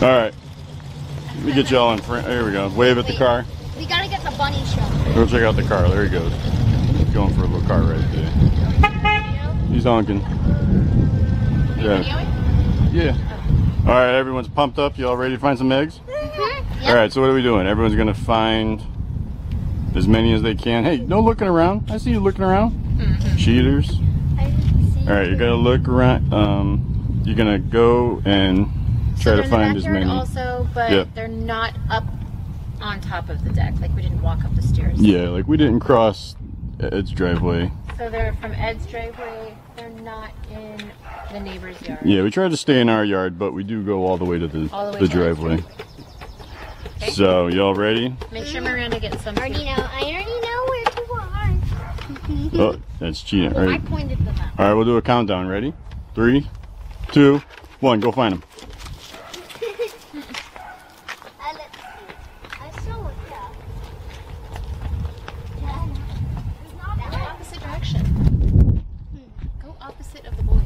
All right. Let me get y'all in front. There we go. Wave at the car. We gotta get the bunny show. Go check out the car. There he goes. Going for a little car right there. He's honking. Yeah. Yeah. All right, everyone's pumped up. Y'all ready to find some eggs? Mm-hmm. All right, so what are we doing? Everyone's gonna find as many as they can. Hey, no looking around. I see you looking around. Cheaters. All right, you're gonna look around. Um, you're gonna go and try to find as many. also, but Yeah. they're not up on top of the deck. Like we didn't walk up the stairs. Yeah, like we didn't cross Ed's driveway. So they're from Ed's driveway. They're not in the neighbor's yard. Yeah, we tried to stay in our yard, but we do go all the way to the, All the way the to the driveway. So, y'all ready? Make sure Miranda gets some. Already too. know. I already know where to are. Oh, that's cheating. All I right. pointed them out. All right, we'll do a countdown. Ready? Three, two, one. Go find them. Uh, let's see. I saw it. Yeah. Go opposite direction. Go opposite of the boys.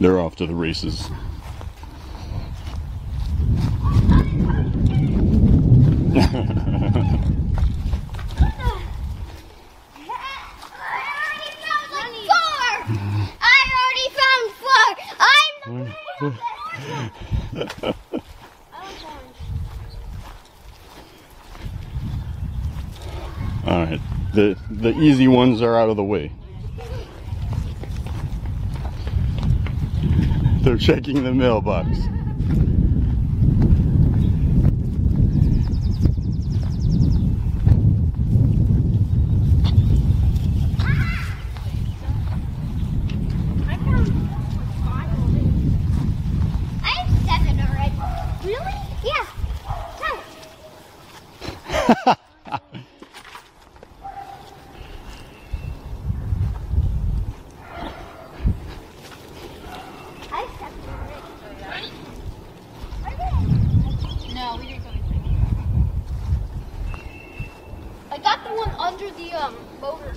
They're off to the races. I already found four. I'm the All right. The the easy ones are out of the way. They're checking the mailbox five already. I have seven already. Really? Yeah. Ten. I have seven already. Are they? No, we didn't go. I got the one under the um motor.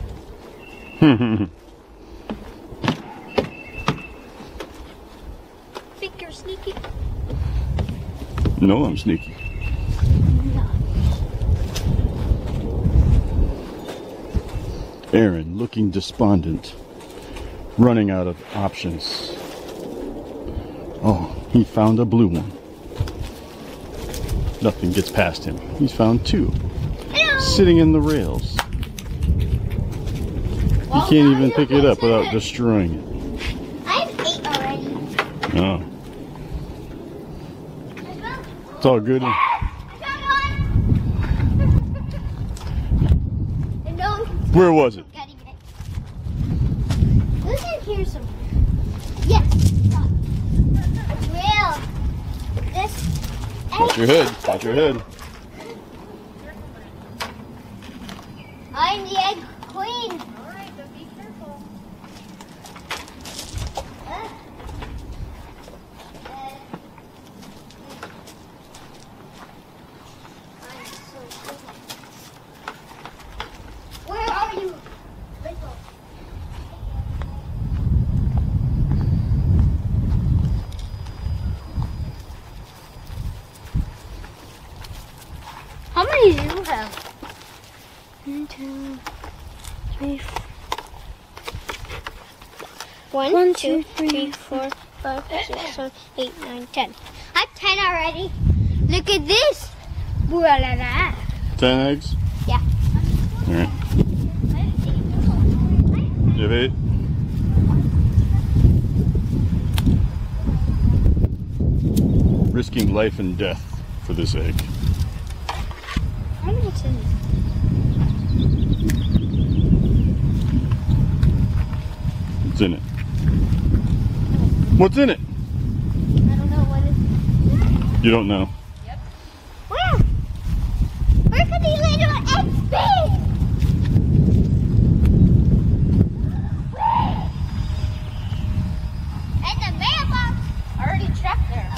Think you're sneaky? I'm sneaky. Aaron looking despondent, running out of options. Oh, he found a blue one. Nothing gets past him. He's found two, sitting in the rails. He can't even pick it up without destroying it. I have eight already. Oh, it's all good. I found one. and no Where was it? Here some. Yes. Well, this. Watch your head. Watch your head. I'm the egg queen. Alright, but be careful. Huh? Uh, I'm so good. Where are you? Little. How many do you have? One, two, three, four. One, One, two, three, four, five, six, seven, eight, nine, ten. I have ten already. Look at this. Ten eggs? Yeah. All right. You have eight? Risking life and death for this egg. Is in it? What's in it? It? I don't know what is. You don't know. Where? Where could these little eggs be? At the mailbox. I already checked there.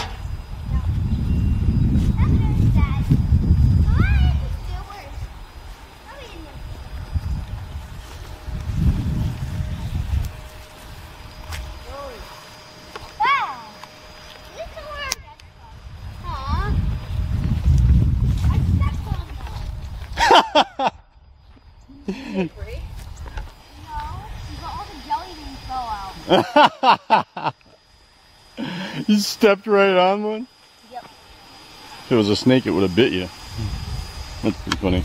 That's Stray free? No, but all the jelly beans fell out. you stepped right on one? Yep. If it was a snake, it would have bit you. That's pretty funny.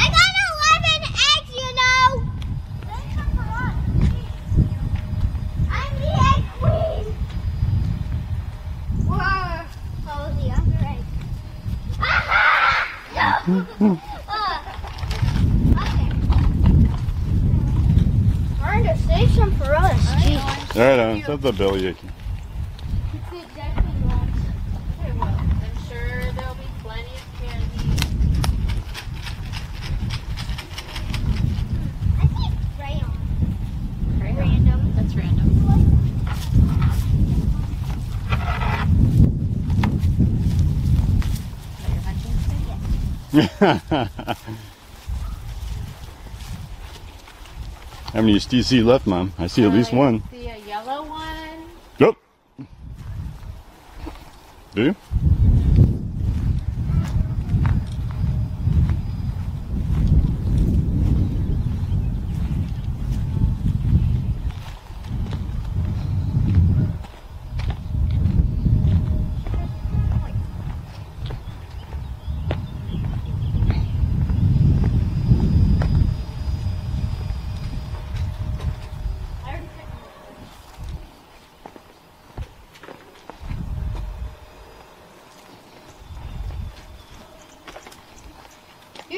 I got 11 eggs, you know. I'm the egg queen. Whoa. Oh, the other egg. Aha! No. Uh, okay. Trying to save some for us. Jeez. Right on. That's the belly aching. Okay, well, I'm sure there'll be plenty of candy. I think it's rayon. Random. That's random. Is that your hunching stick? How many do you see left, Mom? I see at least I. See a one. Yep. Do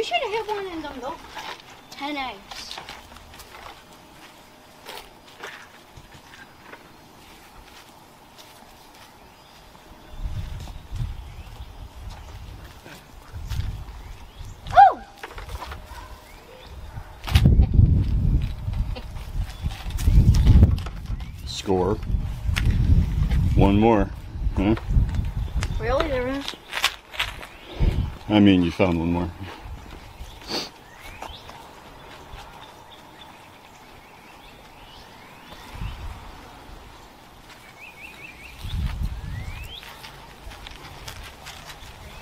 you? Should have hit one in the milk. Ten eggs. Oh! Score. One more. Huh? Really, there is? I mean, you found one more.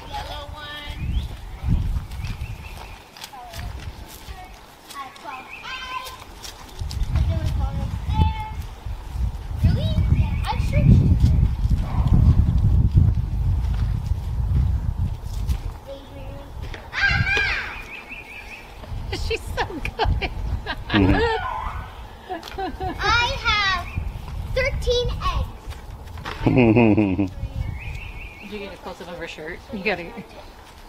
Yellow one. I found eggs. And there was one up there. Really? I searched Ah! She's so good. Mhm. I have 13 eggs. Did you get a close up of her shirt? You gotta. Hmm.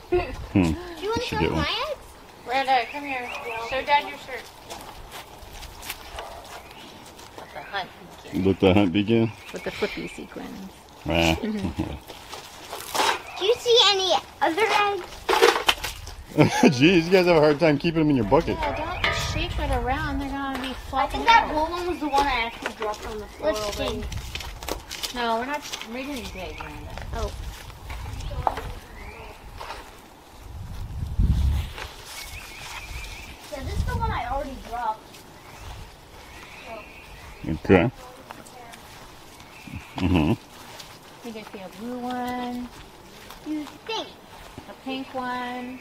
Do you want to show get one. my eggs? Brenda, come here. Show Dad your shirt. Let the hunt begin. Let the hunt begin. With the flippy sequins. Ah. Do you see any other eggs? Jeez, you guys have a hard time keeping them in your bucket. Yeah, don't shake it around. They're gonna be I flopping think that blue one was the one I actually dropped on the floor. Let's see. No, we're not. We're doing big, Miranda. Oh. Yeah, this is the one I already dropped. Okay. Mm-hmm. I think I see a blue one, You think? a pink one.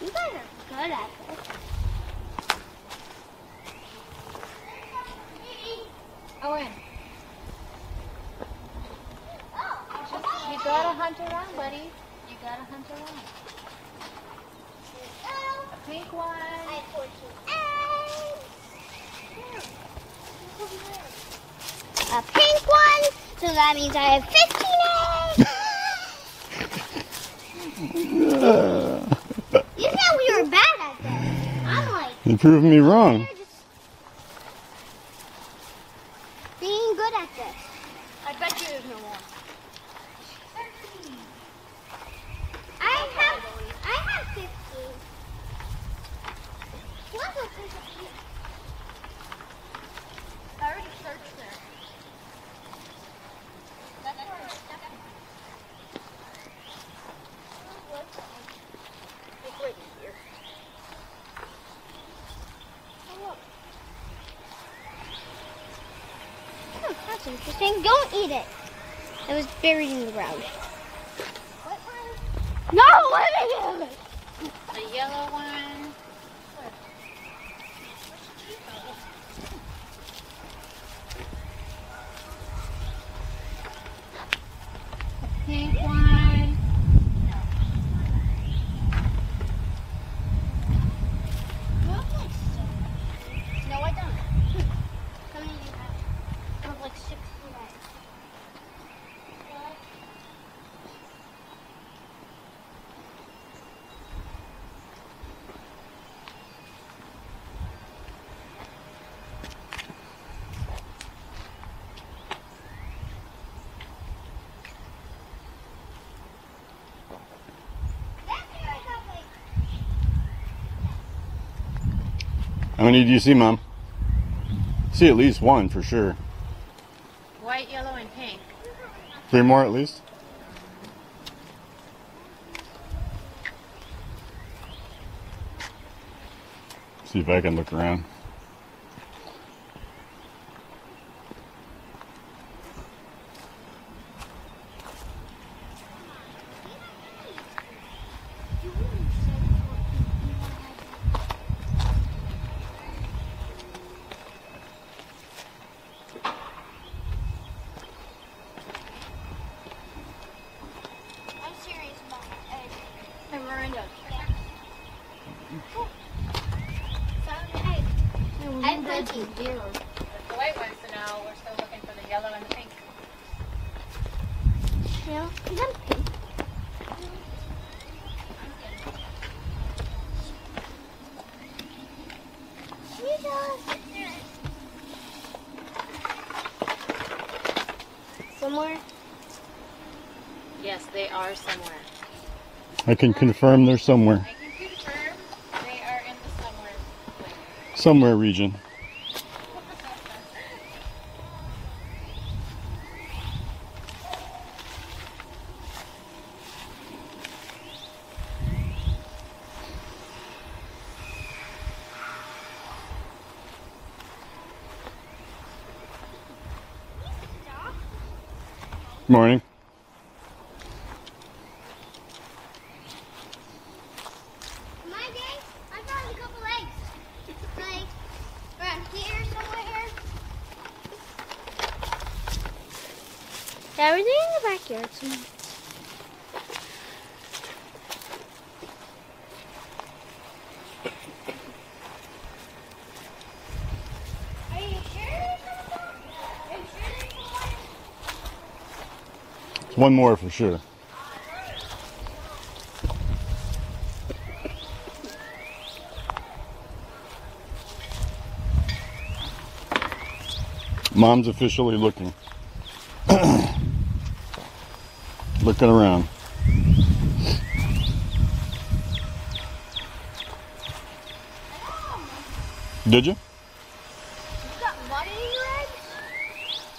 You guys are good at this. Oh, Owen, you gotta hunt around, buddy. You gotta hunt around. A pink one. I have 14 eggs. A pink one, so that means I have 15 eggs. You said we were bad at this. I'm like, You're proving me wrong. we're just being good at this. I bet you there's no more. I have, I have 15. What was this? I already searched there. That's where I stuck it. What's It's right here. Interesting. Don't eat it. It was buried in the ground. No, let me it. The yellow one. Pink one. No, I don't. How many do you have? I have like six bags. How many do you see, Mom? See at least one for sure. White, yellow, and pink. Three more at least. See if I can look around. I'm serious about it. And Miranda. I'm thinking. The white ones, so now we're still looking for the yellow and the pink. Yeah, he's on pink. Somewhere. Yes, they are somewhere. I can confirm they're somewhere. I can confirm they the somewhere. Somewhere region. Morning. My day, I found a couple eggs. Like, around here somewhere. Yeah, everything in the backyard somewhere. Are you sure there's somewhere? Are you sure there's somewhere? One more for sure. Mom's officially looking. looking around. Did you? You got mud in your eggs?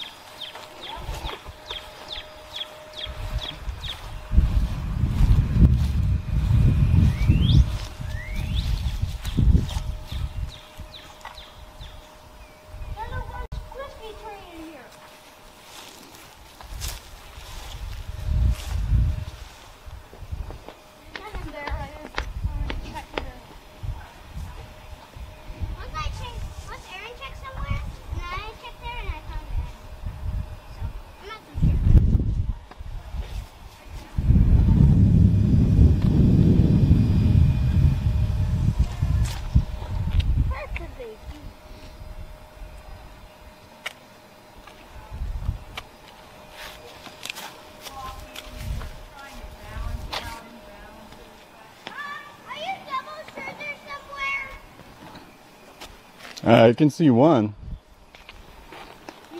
There's a Rice Krispie tree in here. Nothing there. I just wanted to check it out. Once I checked, once Aaron checked somewhere, and I checked there, and I found an egg. So, I'm not so sure. Where could they be? Mom, are you double sure there's somewhere? Uh, Uh, I can see one.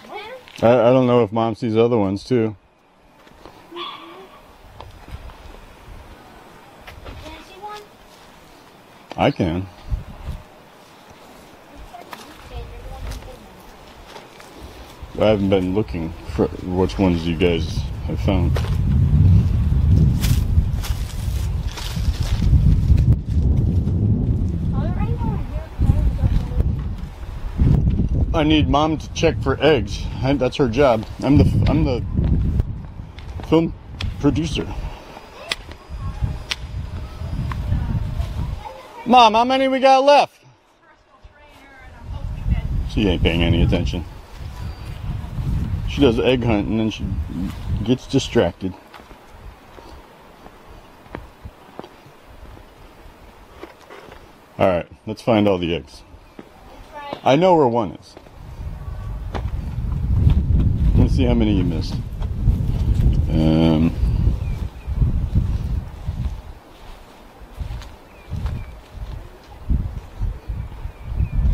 Can? I, I don't know if mom sees other ones too. I can. I haven't been looking for which ones you guys have found. Oh, they're right over here. I need mom to check for eggs. I, that's her job. I'm the I'm the film producer. Mom, how many we got left? She ain't paying any attention. She does egg hunt and then she gets distracted. All right, let's find all the eggs. I know where one is. See how many you missed. Um,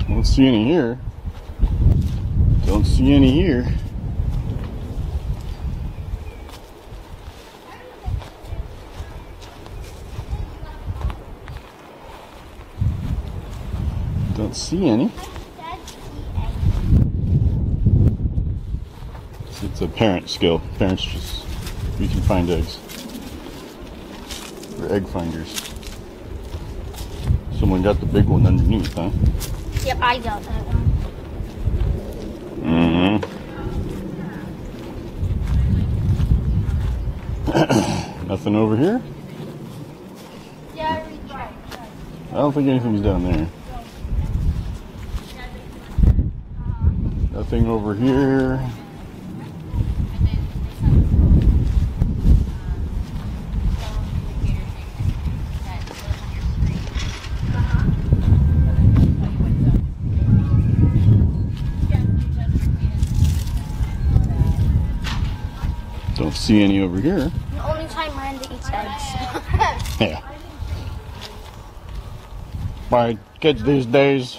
don't see any here. Don't see any here. Don't see any. It's a parent skill. Parents just you can find eggs. They're egg finders. Someone got the big one underneath, huh? Yep, I got that one. Mm-hmm. Nothing over here? Yeah. I don't think anything's down there. Nothing over here. Don't see any over here. The only time Miranda eats eggs. Yeah. My kids these days.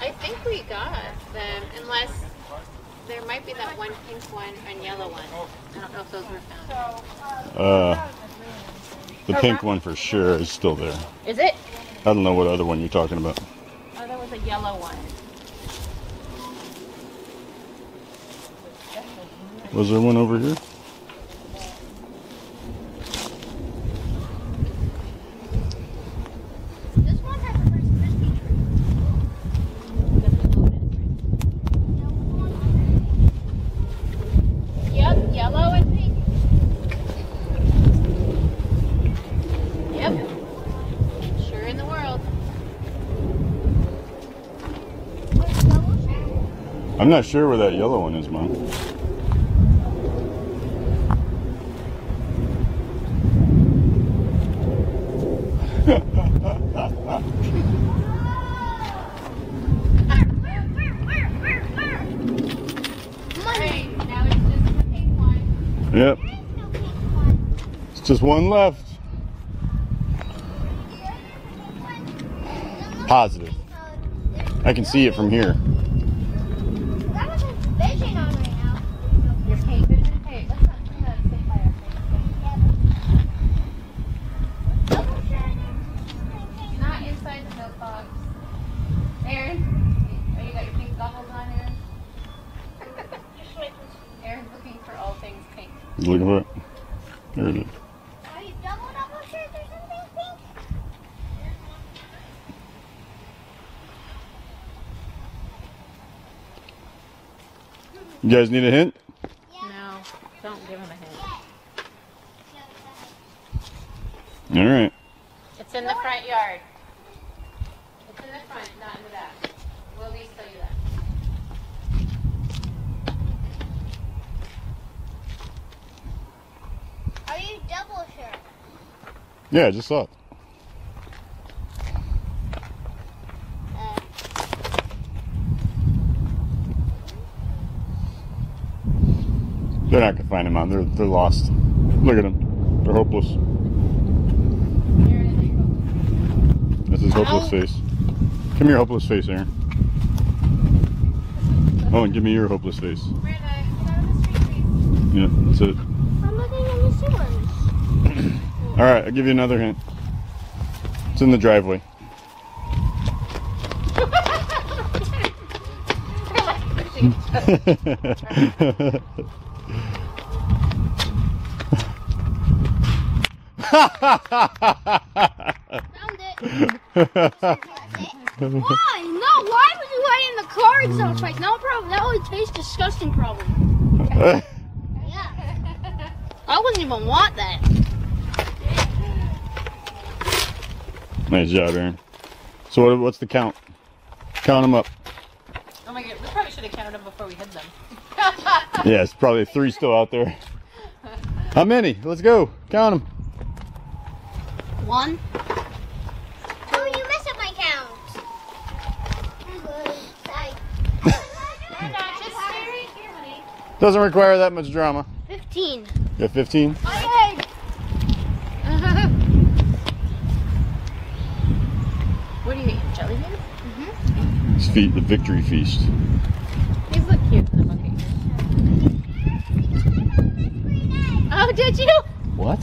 I think we got them, unless there might be that one pink one and yellow one. I don't know if those were found. Uh, the pink one for sure is still there. Is it? I don't know what other one you're talking about. Oh, there was a yellow one. Was there one over here? this one has a Rice Krispie treat. Yep, yellow and pink. Yep. Sure in the world. I'm not sure where that yellow one is, Mom. Yep, it's just one left. Positive. I can see it from here. That was vision on right now. Your pink vision? Hey, let's not, let's not sit by our pink. Not inside the milk box. Aaron, oh, you got your pink goggles on, Aaron? Aaron's looking for all things pink. You looking for it? There it is. Are you double double sure there's something pink? You guys need a hint? No, don't give him a hint. All right. It's in the front yard. It's in the front, not in the back. We'll at least tell you that. Are you double sure? Yeah, I just saw it. They're not gonna find him on. They're they're lost. Look at them. They're hopeless. This is there- That's his hopeless face. Come here, hopeless face, Aaron. Oh, and give me your hopeless face. Miranda, get out of the street, please. Yeah, that's it. I'm looking at the sewers. All right, I'll give you another hint. It's in the driveway. Found it. Why? No, why would you writing the cards though. It's like, no problem. That only tastes disgusting, problem. Yeah. I wouldn't even want that. nice job, Aaron. So what, what's the count? Count them up. Oh my god, we probably should have counted them before we hid them. Yeah, it's probably three still out there. How many? Let's go. Count them. One. Oh, you messed up my count. Doesn't require that much drama. Fifteen. You got 15? Okay. What are you eating? Jelly beans? Mm-hmm. It's feet, the victory feast. These look cute in the bucket. Oh, did you? What?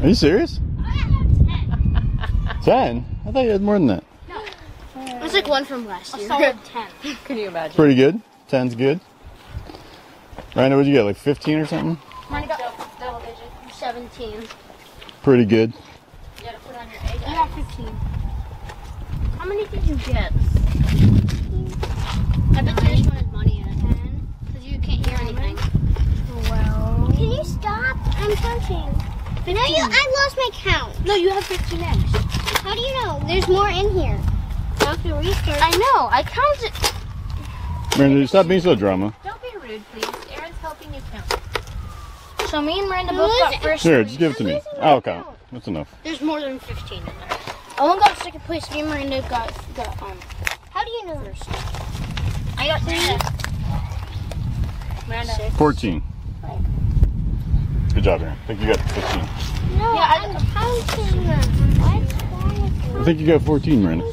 That's random. Are you serious? 10? I thought you had more than that. It's like one from last year. solid ten. Can you imagine? Pretty good. 10's good. Rhino, what'd you get? Like 15 or something? Mine got double digit. Seventeen. Pretty good. You gotta put on your egg. I got fifteen. How many did you get? I bet this one has money in it. Ten. Because you can't hear anything. Well. Can you stop? I'm punching. No, you. I lost my count. No, you have 15 eggs. How do you know? There's more in here. I have to restart. I know. I counted. Miranda, stop being so drama. Don't be rude, please. Aaron's helping you count. So me and Miranda both got first. Here, just give it to me. I'll count. That's enough. There's more than 15 in there. Owen got second place. Me and Miranda got got um. How do you know first? I got three. Miranda. 14. Good job, Aaron. I think you got 15. No, yeah, I'm counting them. I think you got 14, Miranda.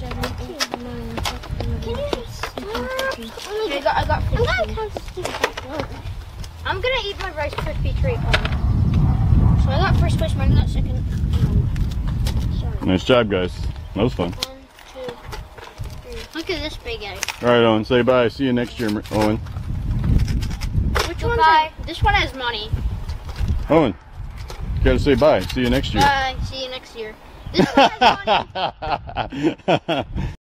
Can you stop? I got, I got 15. I'm gonna eat my Rice Krispie treat. So I got first place, Miranda got second. Sorry. Nice job, guys. That was fun. One, two, three. Look at this big egg. All right, Owen. Say bye. See you next year, Owen. Which one's This one has money. Owen, you gotta say bye. See you next year. Bye. See you next year.